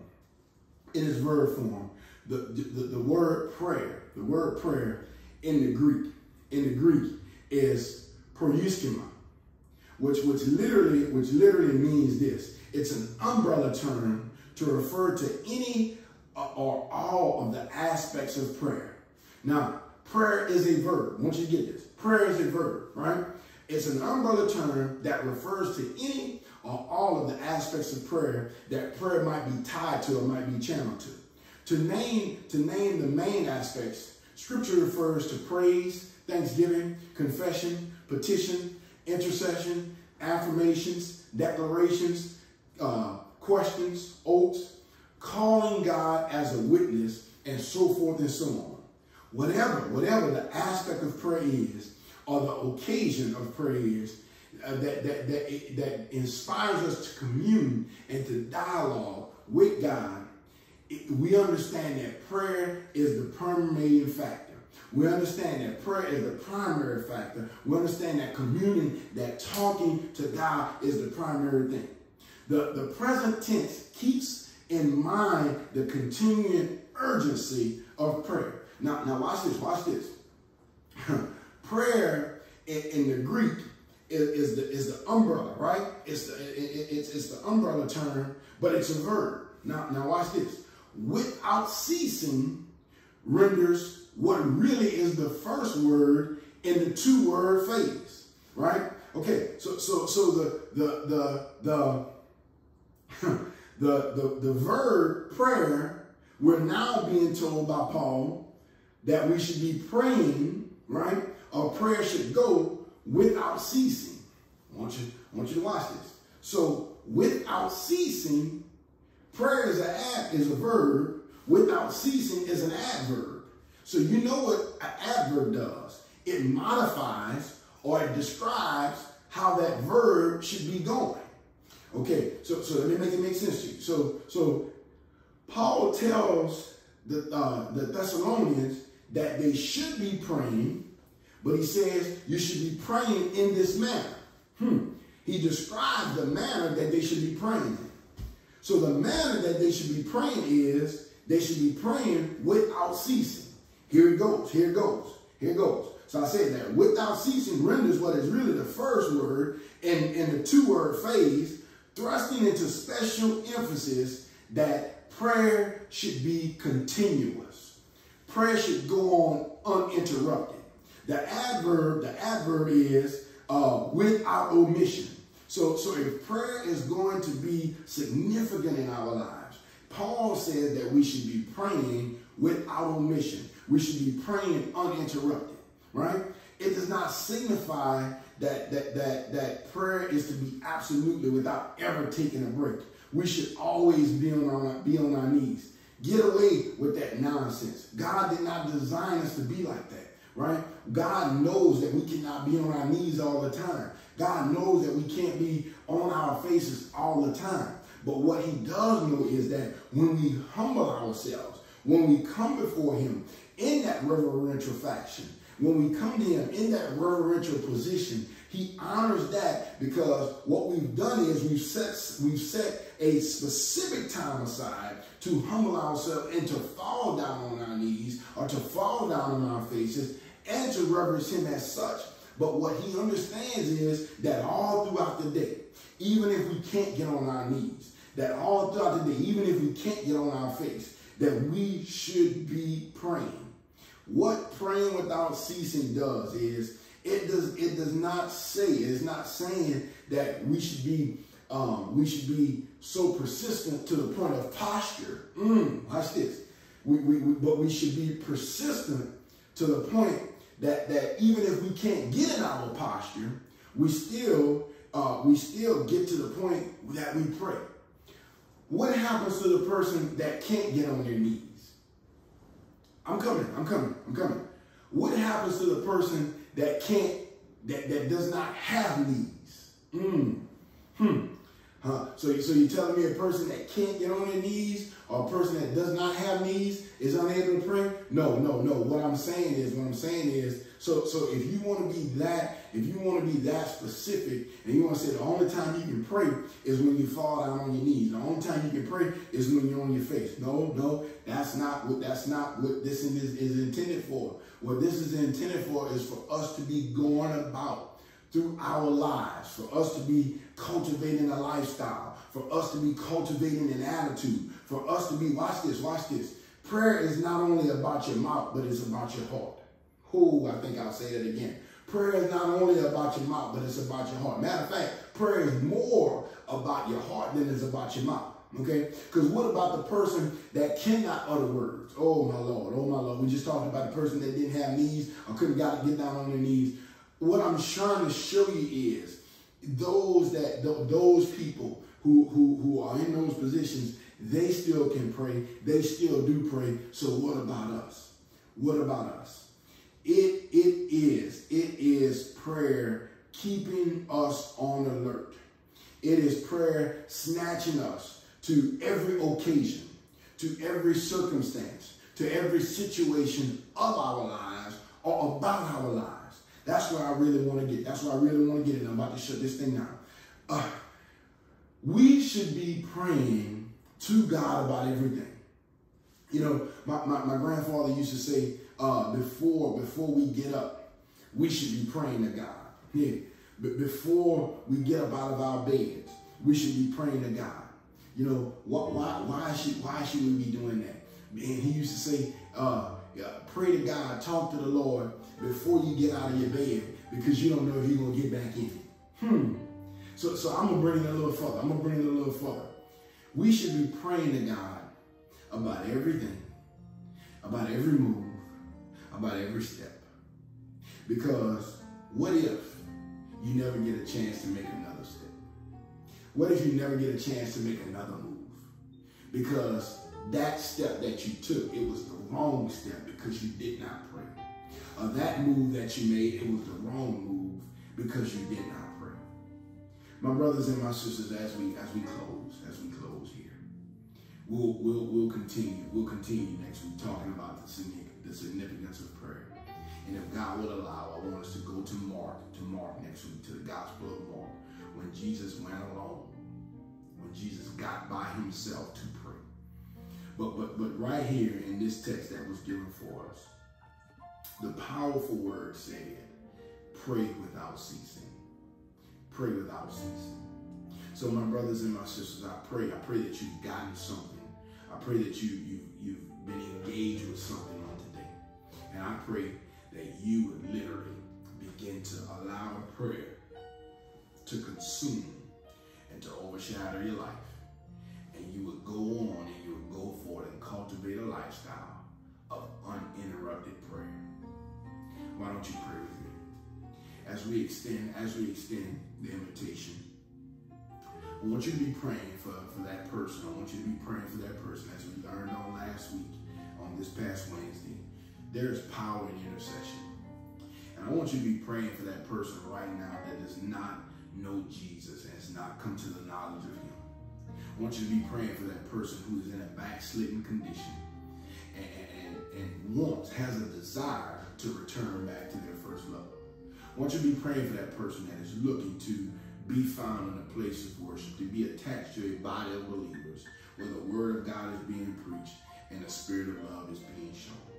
in its verb form. The, the, the word prayer, the word prayer in the Greek, in the Greek is proeuskema, which, which literally, which literally means this. It's an umbrella term to refer to any or all of the aspects of prayer. Now, prayer is a verb. Once you get this, prayer is a verb, right? It's an umbrella term that refers to any or all of the aspects of prayer that prayer might be tied to or might be channeled to. To name, to name the main aspects, scripture refers to praise, thanksgiving, confession, petition, intercession, affirmations, declarations, uh, questions, oaths, calling God as a witness, and so forth and so on. Whatever, whatever the aspect of prayer is, or the occasion of prayer is, uh, that, that, that, that inspires us to commune and to dialogue with God, it, we understand that prayer is the permeating factor. We understand that prayer is the primary factor. We understand that communion, that talking to God is the primary thing. The, the present tense keeps in mind the continuing urgency of prayer. Now, now watch this, watch this. prayer in, in the Greek is, is, the, is the umbrella, right? It's the, it, it's, it's the umbrella term, but it's a verb. Now, now watch this. Without ceasing renders what really is the first word in the two word phase, right? Okay, so so so the the the the the, the, the verb prayer, we're now being told by Paul that we should be praying, right? Our prayer should go without ceasing. I want you, I want you to watch this. So without ceasing, prayer is a is a verb. Without ceasing is an adverb. So you know what an adverb does. It modifies or it describes how that verb should be going. Okay, so so let me make it make sense to you. So so Paul tells the uh, the Thessalonians that they should be praying, but he says you should be praying in this manner. Hmm. He describes the manner that they should be praying in. So the manner that they should be praying is they should be praying without ceasing. Here it goes. Here it goes. Here it goes. So I said that without ceasing renders what is really the first word in, in the two-word phase, thrusting into special emphasis that prayer should be continuous. Prayer should go on uninterrupted. The adverb, the adverb is uh, without omission. So, so if prayer is going to be significant in our lives, Paul says that we should be praying without omission. We should be praying uninterrupted, right? It does not signify that, that, that, that prayer is to be absolutely without ever taking a break. We should always be on our, be on our knees. Get away with that nonsense. God did not design us to be like that, right? God knows that we cannot be on our knees all the time. God knows that we can't be on our faces all the time. But what he does know is that when we humble ourselves, when we come before him in that reverential fashion, when we come to him in that reverential position, he honors that because what we've done is we've set, we've set a specific time aside to humble ourselves and to fall down on our knees or to fall down on our faces and to reverence him as such. But what he understands is that all throughout the day, even if we can't get on our knees, that all throughout the day, even if we can't get on our face, that we should be praying. What praying without ceasing does is it does it does not say it's not saying that we should be um, we should be so persistent to the point of posture. Mm, watch this. We, we, we, but we should be persistent to the point that that even if we can't get in our posture, we still uh, we still get to the point that we pray. What happens to the person that can't get on their knees? I'm coming, I'm coming, I'm coming. What happens to the person that can't, that, that does not have knees? Mm. Hmm. Huh. So, so you're telling me a person that can't get on their knees or a person that does not have knees is unable to pray? No, no, no. What I'm saying is, what I'm saying is, so, so if you want to be that, if you want to be that specific and you want to say the only time you can pray is when you fall down on your knees. The only time you can pray is when you're on your face. No, no, that's not what that's not what this is, is intended for. What this is intended for is for us to be going about through our lives, for us to be cultivating a lifestyle, for us to be cultivating an attitude, for us to be, watch this, watch this. Prayer is not only about your mouth, but it's about your heart. Who, I think I'll say that again. Prayer is not only about your mouth, but it's about your heart. Matter of fact, prayer is more about your heart than it's about your mouth. Okay? Because what about the person that cannot utter words? Oh my Lord, oh my Lord. We just talked about the person that didn't have knees or couldn't got to get down on their knees. What I'm trying to show you is those that those people who who who are in those positions, they still can pray. They still do pray. So what about us? What about us? It it is it is prayer keeping us on alert. It is prayer snatching us to every occasion, to every circumstance, to every situation of our lives or about our lives. That's where I really want to get. That's where I really want to get it. I'm about to shut this thing down. Uh, we should be praying to God about everything. You know, my, my, my grandfather used to say, uh, before, before we get up, we should be praying to God. Yeah. But before we get up out of our beds, we should be praying to God. You know, what, why, why, should, why should we be doing that? And he used to say, uh, pray to God, talk to the Lord before you get out of your bed because you don't know if you're to get back in. Hmm. So, so I'm to bring it a little further. I'm to bring it a little further. We should be praying to God about everything, about every move, about every step. Because what if you never get a chance to make another step? What if you never get a chance to make another move? Because that step that you took, it was the wrong step because you did not pray. Or that move that you made, it was the wrong move because you did not pray. My brothers and my sisters, as we as we close, as we close here, we'll we'll we'll continue. We'll continue next week talking about the the significance of prayer. And if God will allow, I want us to go to Mark, to Mark next week, to the Gospel of Mark, when Jesus went alone, when Jesus got by himself to pray. But but but right here in this text that was given for us, the powerful word said, pray without ceasing. Pray without ceasing. So my brothers and my sisters, I pray, I pray that you've gotten something. I pray that you, you've, you've been engaged with something. And I pray that you would literally begin to allow prayer to consume and to overshadow your life. And you would go on and you would go forward and cultivate a lifestyle of uninterrupted prayer. Why don't you pray with me? As we extend, as we extend the invitation, I want you to be praying for, for that person. I want you to be praying for that person as we learned on last week, on this past Wednesday. There's power in intercession. And I want you to be praying for that person right now that does not know Jesus and has not come to the knowledge of him. I want you to be praying for that person who is in a backslidden condition and, and, and wants, has a desire to return back to their first love. I want you to be praying for that person that is looking to be found in a place of worship, to be attached to a body of believers where the word of God is being preached and the spirit of love is being shown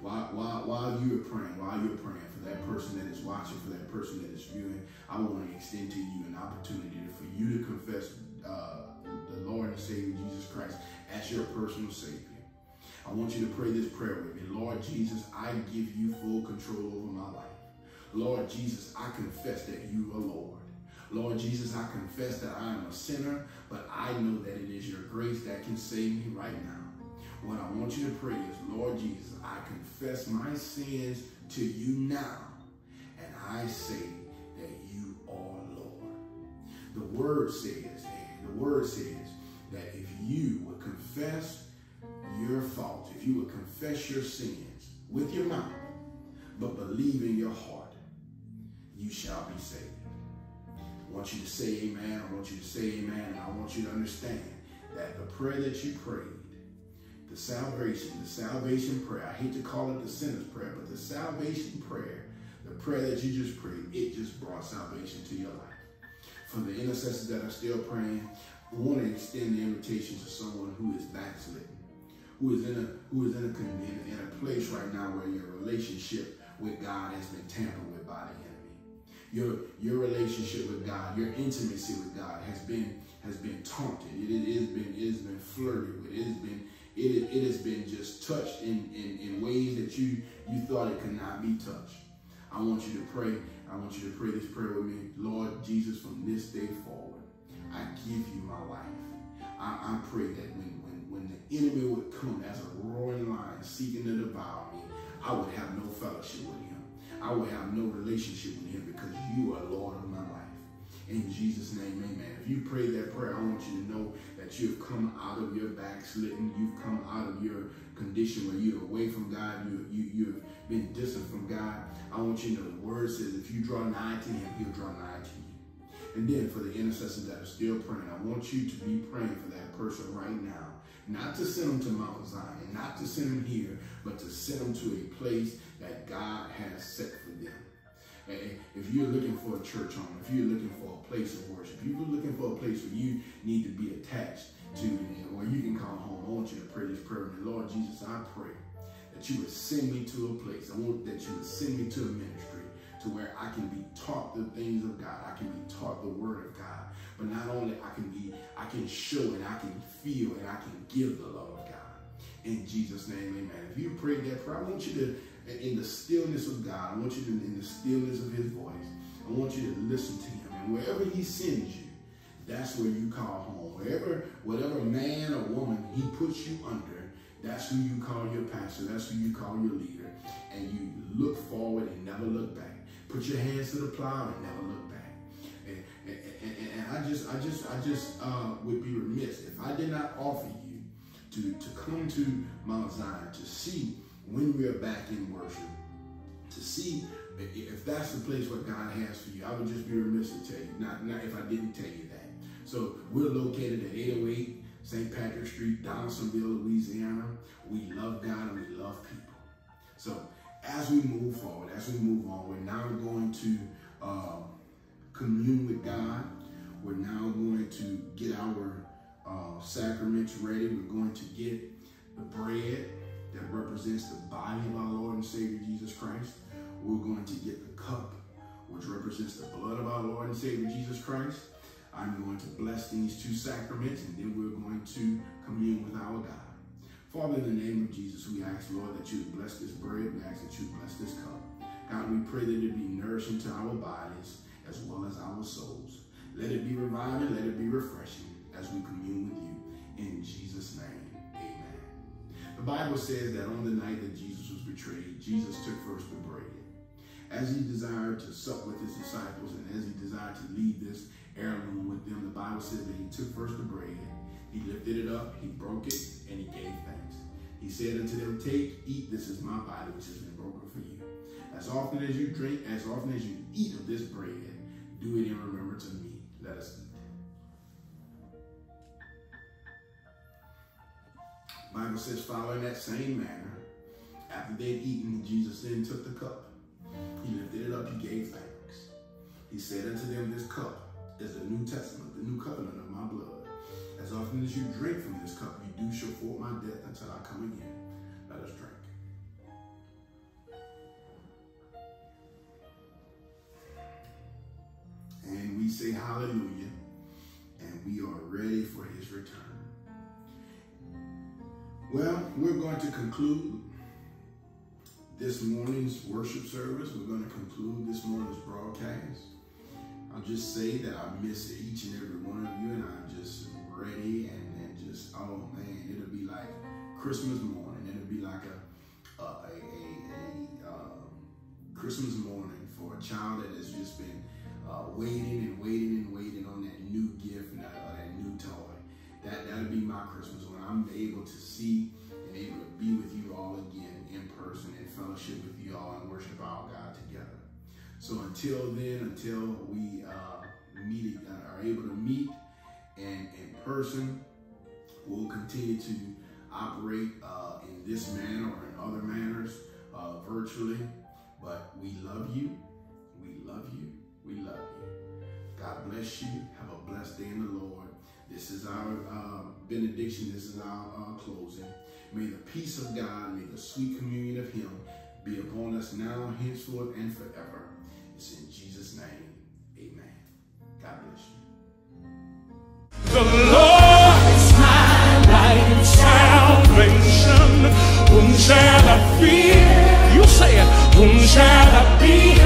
while, while, while you're praying, while you're praying for that person that is watching, for that person that is viewing, I want to extend to you an opportunity for you to confess uh, the Lord and Savior Jesus Christ as your personal Savior. I want you to pray this prayer with me. Lord Jesus, I give you full control over my life. Lord Jesus, I confess that you are Lord. Lord Jesus, I confess that I am a sinner, but I know that it is your grace that can save me right now. What I want you to pray is, Lord Jesus, I confess my sins to you now, and I say that you are Lord. The word says, the word says that if you would confess your faults, if you would confess your sins with your mouth, but believe in your heart, you shall be saved. I want you to say amen. I want you to say amen. I want you to understand that the prayer that you prayed the salvation, the salvation prayer. I hate to call it the sinner's prayer, but the salvation prayer, the prayer that you just prayed, it just brought salvation to your life. For the intercessors that are still praying, I want to extend the invitation to someone who is backslidden, who is in a who is in a in, in a place right now where your relationship with God has been tampered with by the enemy. Your your relationship with God, your intimacy with God has been has been taunted. It, it has been it has been flirted with. It has been it, it has been just touched in, in, in ways that you, you thought it could not be touched. I want you to pray. I want you to pray this prayer with me. Lord Jesus, from this day forward, I give you my life. I, I pray that when, when, when the enemy would come as a roaring lion seeking to devour me, I would have no fellowship with him. I would have no relationship with him because you are Lord of my life. In Jesus' name, amen. If you pray that prayer, I want you to know that you've come out of your backsliding. You've come out of your condition where you're away from God. You, you, you've been distant from God. I want you to know the word says if you draw nigh to him, he'll draw nigh to you. And then for the intercessors that are still praying, I want you to be praying for that person right now. Not to send them to Mount Zion, not to send them here, but to send them to a place that God has set for if you're looking for a church home, if you're looking for a place of worship, if you're looking for a place where you need to be attached to, where you can come home, I want you to pray this prayer me. Lord Jesus, I pray that you would send me to a place. I want that you would send me to a ministry to where I can be taught the things of God. I can be taught the word of God. But not only I can be, I can show and I can feel and I can give the love. In Jesus' name, amen. If you prayed that prayer, I want you to, in the stillness of God, I want you to, in the stillness of his voice, I want you to listen to him. And wherever he sends you, that's where you call home. Wherever, whatever man or woman he puts you under, that's who you call your pastor. That's who you call your leader. And you look forward and never look back. Put your hands to the plow and never look back. And, and, and, and I just, I just, I just uh, would be remiss if I did not offer you to, to come to Mount Zion to see when we are back in worship, to see if that's the place where God has for you. I would just be remiss to tell you, not, not if I didn't tell you that. So we're located at 808 St. Patrick Street, Donaldsonville, Louisiana. We love God and we love people. So as we move forward, as we move on, we're now going to uh, commune with God. We're now going to get our uh, sacraments ready. We're going to get the bread that represents the body of our Lord and Savior Jesus Christ. We're going to get the cup, which represents the blood of our Lord and Savior Jesus Christ. I'm going to bless these two sacraments, and then we're going to commune with our God. Father, in the name of Jesus, we ask, Lord, that you bless this bread. We ask that you bless this cup. God, we pray that it be nourishing to our bodies as well as our souls. Let it be reviving, let it be refreshing as we commune with you. In Jesus' name, amen. The Bible says that on the night that Jesus was betrayed, Jesus took first the bread. As he desired to sup with his disciples and as he desired to leave this heirloom with them, the Bible says that he took first the bread, he lifted it up, he broke it, and he gave thanks. He said unto them, Take, eat, this is my body, which has been broken for you. As often as you drink, as often as you eat of this bread, do it in remembrance of me. Let us Bible says, following that same manner, after they'd eaten, Jesus then took the cup. He lifted it up, he gave thanks. He said unto them, This cup is the New Testament, the new covenant of my blood. As often as you drink from this cup, you do show forth my death until I come again. We're going to conclude this morning's worship service. We're going to conclude this morning's broadcast. I'll just say that I miss each and every one of you, and I'm just ready and, and just, oh man, it'll be like Christmas morning. It'll be like a, a, a, a, um, Christmas morning for a child that has just been uh, waiting and waiting and waiting on that new gift and that, uh, that new toy. That, that'll be my Christmas when I'm able to see be with you all again in person and fellowship with you all and worship our God together. So until then, until we uh, meet, uh, are able to meet and in person, we'll continue to operate uh, in this manner or in other manners uh, virtually. But we love you. We love you. We love you. God bless you. Have a blessed day in the Lord. This is our uh, benediction. This is our uh, closing. May the peace of God, may the sweet communion of him be upon us now, henceforth, and forever. It's in Jesus' name. Amen. God bless you. The Lord is my light and salvation. Whom shall I fear? You say it. Whom shall I?